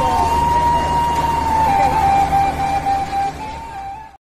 the